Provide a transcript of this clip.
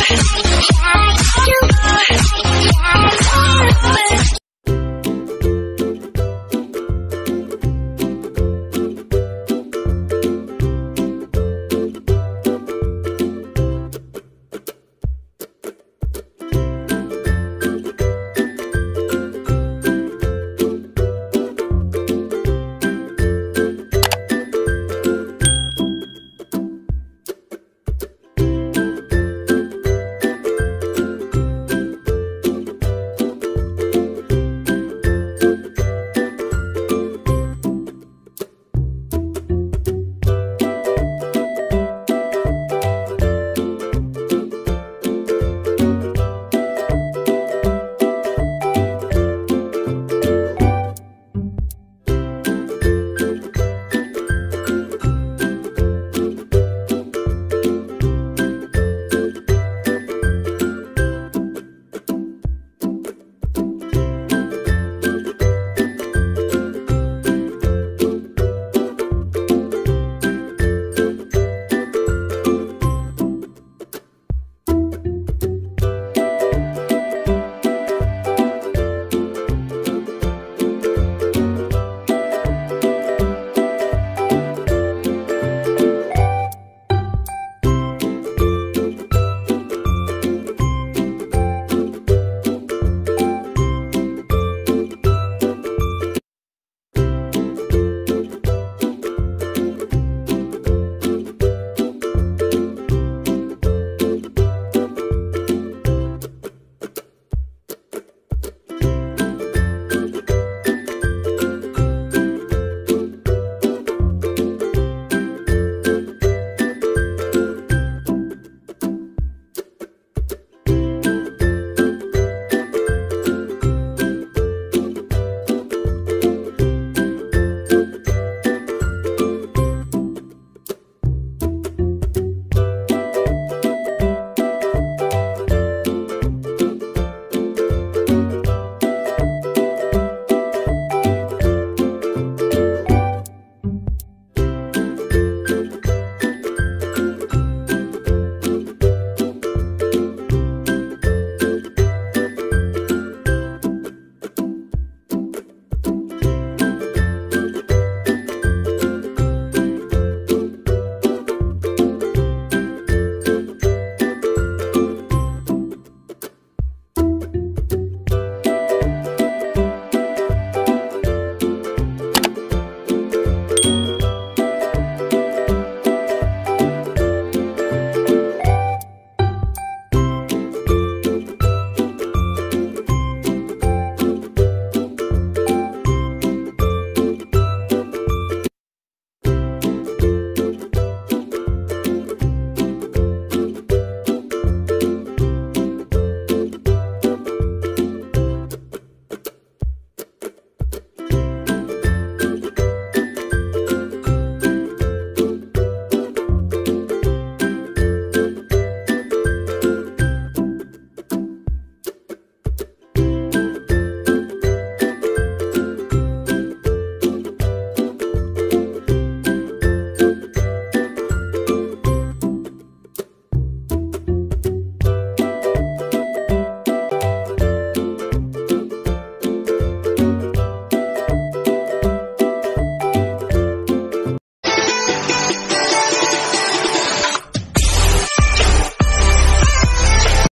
Bye.